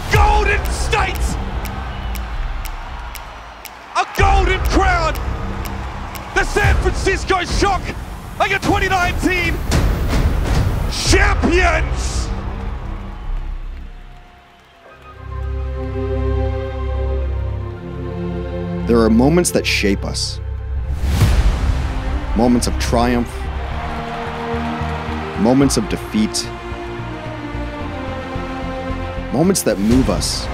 A golden state! A golden crown! The San Francisco Shock are your 2019 champions! There are moments that shape us. Moments of triumph. Moments of defeat. Moments that move us.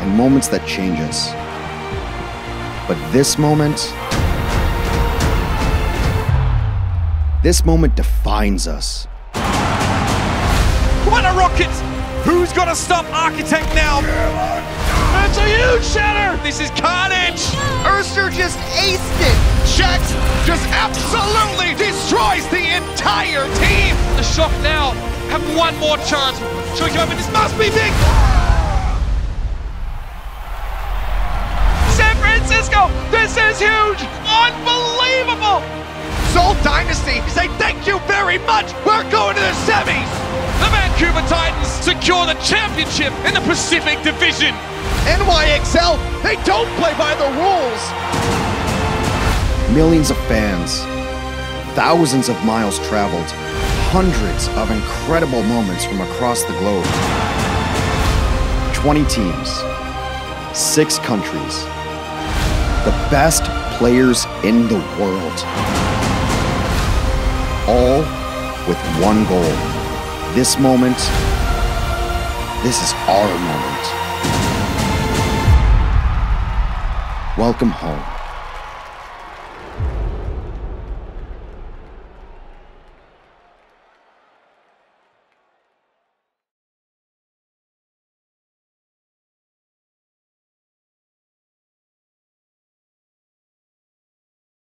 And moments that change us. But this moment, this moment defines us. What a rocket! Who's gonna stop Architect now? That's a huge shatter! This is carnage! Erster just aced it. Shax just absolutely destroys the entire team! The Shock now have one more chance. Should we come open? This must be big! San Francisco, this is huge! Unbelievable! Seoul Dynasty say thank you very much! We're going to the semis! The Vancouver Titans secure the championship in the Pacific Division! NYXL, they don't play by the rules. Millions of fans, thousands of miles traveled, hundreds of incredible moments from across the globe. 20 teams, six countries, the best players in the world. All with one goal. This moment, this is our moment. Welcome home.